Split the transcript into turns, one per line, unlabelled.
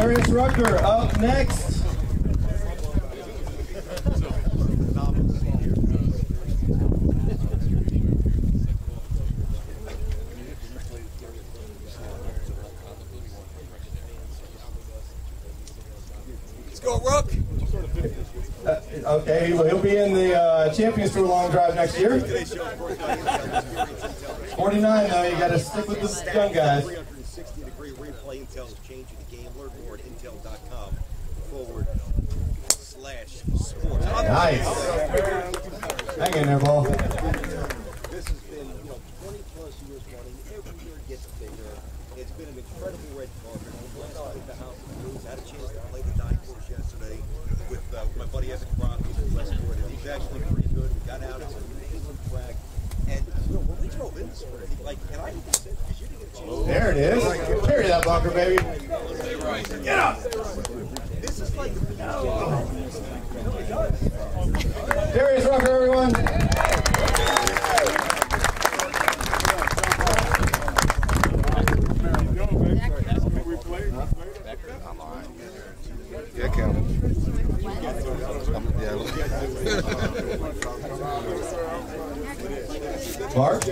Darius Rucker up next.
Let's go, Rook.
Uh, okay, well, he'll be in the uh, Champions Tour long drive next year. 49 though, you got to stick with the young guys.
360 degree replay. Intel is changing the game. Learn more at intel.com forward slash sports.
Nice. Hang in there, ball.
This has been, you know, 20 plus years running. Every year gets bigger. It's been an incredible red carpet. Blessed with the House of Blues. Had a chance to play the nine course yesterday with uh, my buddy Evan in Westport, and he's actually pretty good. We got out. It's a New England track. And, you know, when we drove in this morning, like, can I even sit? Because you didn't get a chance.
There it is. Carry that bunker, baby.
Get up! This is like
Darius Rucker, everyone.
Yeah, Kevin.
Mark.